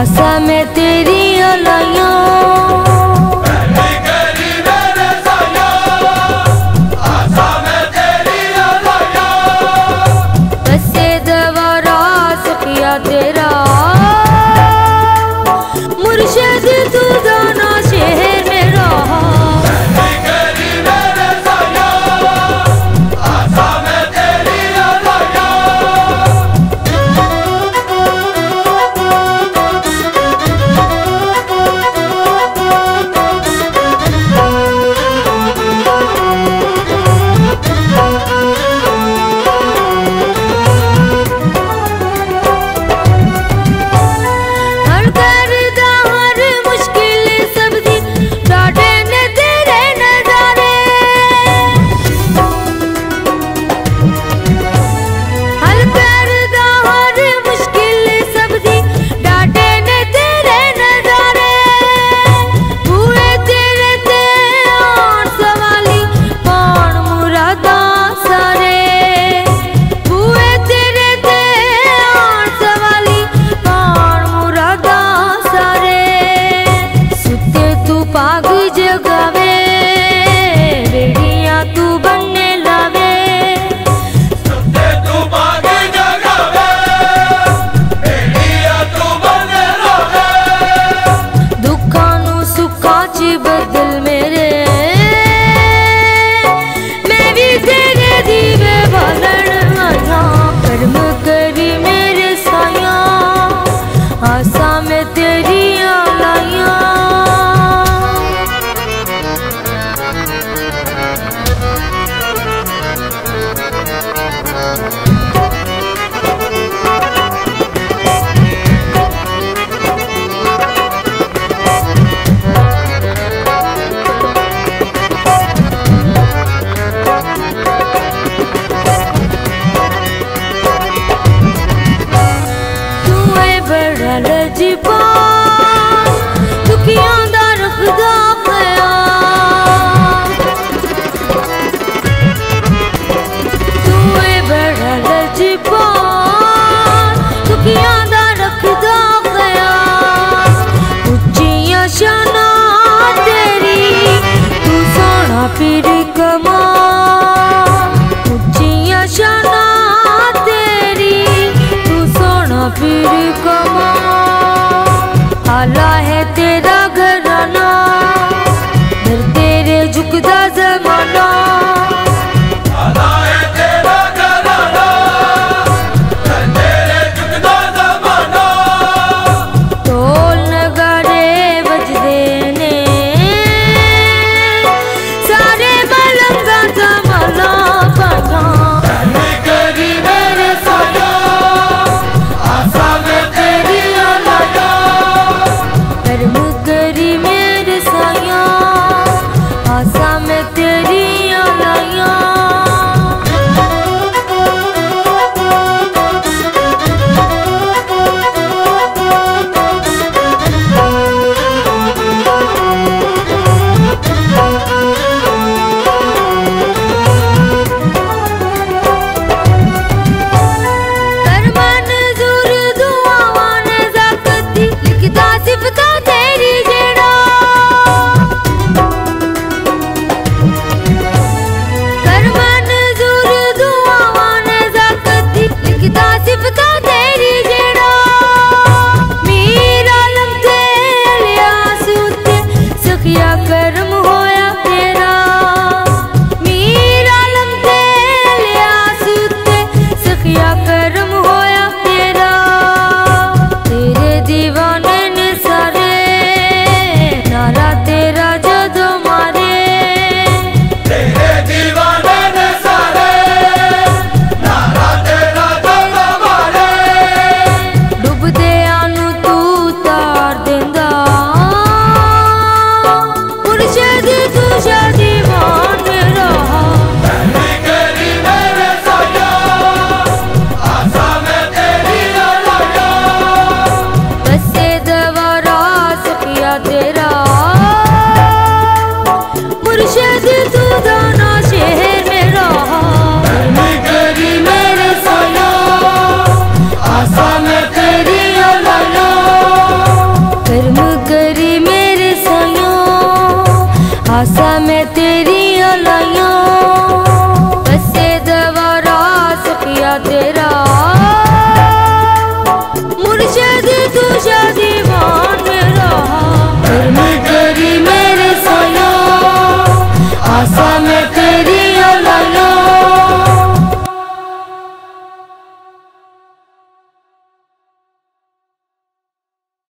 आशा में तेरी अलाइयों